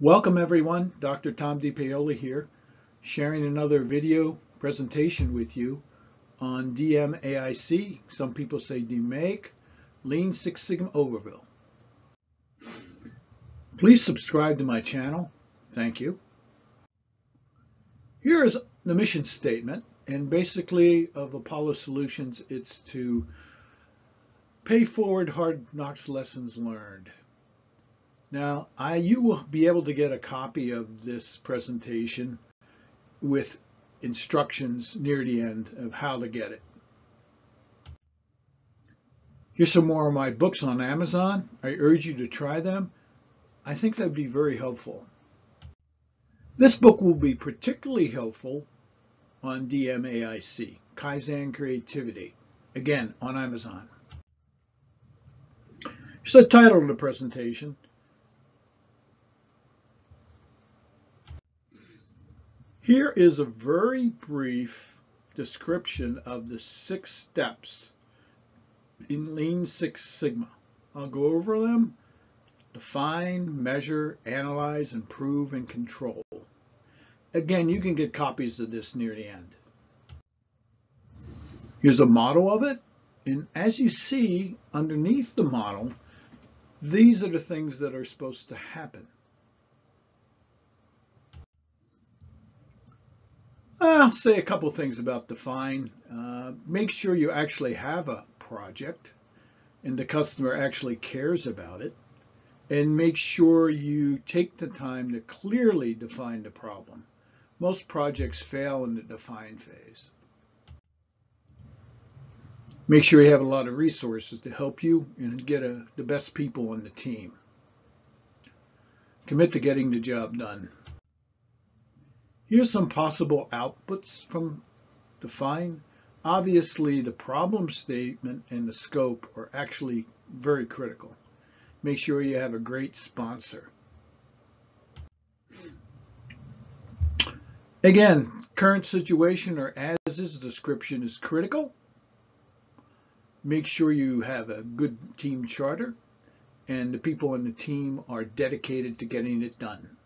Welcome everyone, Dr. Tom DePaoli here, sharing another video presentation with you on DMAIC, some people say DMAIC, Lean Six Sigma Overview. Please subscribe to my channel, thank you. Here is the mission statement, and basically of Apollo Solutions, it's to pay forward hard knocks lessons learned. Now, I, you will be able to get a copy of this presentation with instructions near the end of how to get it. Here's some more of my books on Amazon. I urge you to try them. I think that'd be very helpful. This book will be particularly helpful on DMAIC, Kaizen Creativity, again on Amazon. Here's the title of the presentation, Here is a very brief description of the six steps in Lean Six Sigma. I'll go over them, define, measure, analyze, improve, and control. Again, you can get copies of this near the end. Here's a model of it. And as you see underneath the model, these are the things that are supposed to happen. I'll say a couple things about define. Uh, make sure you actually have a project and the customer actually cares about it. And make sure you take the time to clearly define the problem. Most projects fail in the define phase. Make sure you have a lot of resources to help you and get a, the best people on the team. Commit to getting the job done. Here's some possible outputs from define. Obviously, the problem statement and the scope are actually very critical. Make sure you have a great sponsor. Again, current situation or as is description is critical. Make sure you have a good team charter and the people in the team are dedicated to getting it done.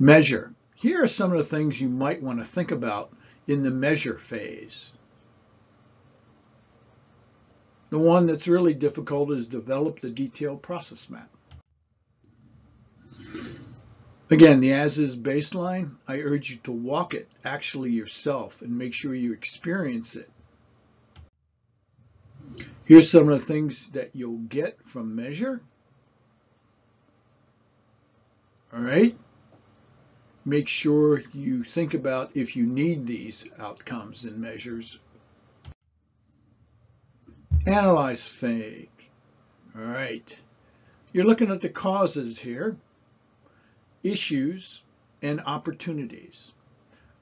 Measure. Here are some of the things you might want to think about in the measure phase. The one that's really difficult is develop the detailed process map. Again, the as-is baseline, I urge you to walk it actually yourself and make sure you experience it. Here's some of the things that you'll get from measure. All right make sure you think about if you need these outcomes and measures. Analyze fake. All right. You're looking at the causes here, issues, and opportunities.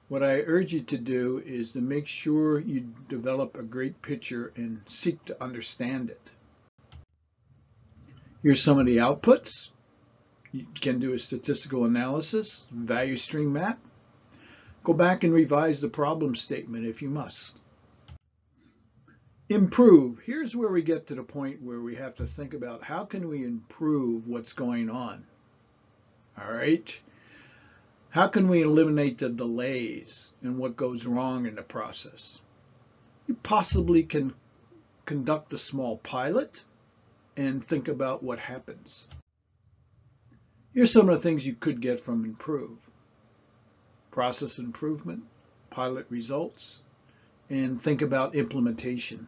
What I urge you to do is to make sure you develop a great picture and seek to understand it. Here's some of the outputs. You can do a statistical analysis, value stream map. Go back and revise the problem statement if you must. Improve. Here's where we get to the point where we have to think about how can we improve what's going on. All right. How can we eliminate the delays and what goes wrong in the process? You possibly can conduct a small pilot and think about what happens. Here's some of the things you could get from Improve. Process improvement, pilot results, and think about implementation.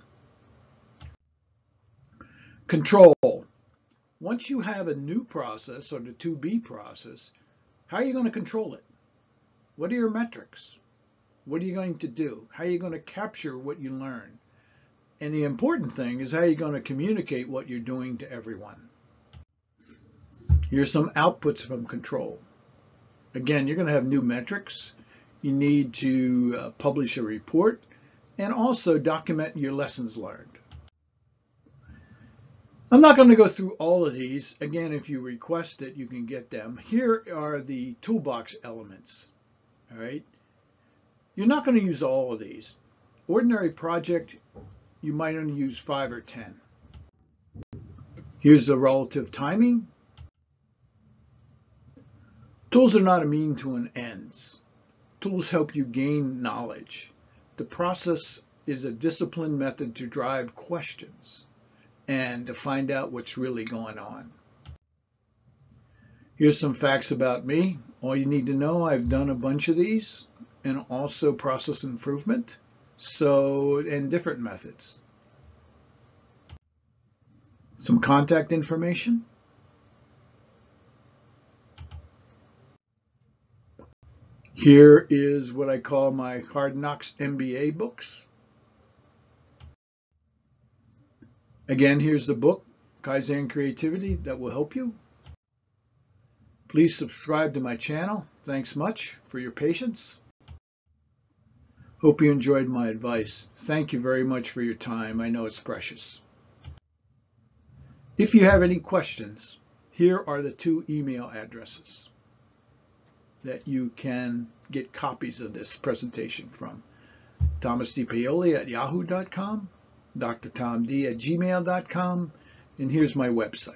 Control. Once you have a new process or the to-be process, how are you going to control it? What are your metrics? What are you going to do? How are you going to capture what you learn? And the important thing is how are you're going to communicate what you're doing to everyone. Here's some outputs from control. Again, you're going to have new metrics. You need to uh, publish a report and also document your lessons learned. I'm not going to go through all of these. Again, if you request it, you can get them. Here are the toolbox elements. All right. You're not going to use all of these. Ordinary project, you might only use five or 10. Here's the relative timing. Tools are not a mean to an ends. Tools help you gain knowledge. The process is a disciplined method to drive questions and to find out what's really going on. Here's some facts about me. All you need to know, I've done a bunch of these and also process improvement. So, and different methods. Some contact information. Here is what I call my Hard Knocks MBA books. Again, here's the book, Kaizen Creativity, that will help you. Please subscribe to my channel. Thanks much for your patience. Hope you enjoyed my advice. Thank you very much for your time. I know it's precious. If you have any questions, here are the two email addresses that you can get copies of this presentation from. Thomas DePaoli at yahoo.com drtomd at gmail.com, and here's my website.